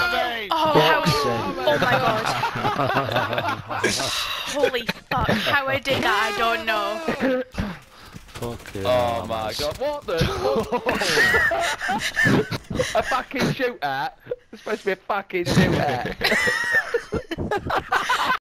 Oh, how, oh my god. Holy fuck, how I did that, I don't know. Fucking Oh my god, what the A fucking shootout? It's supposed to be a fucking shootout.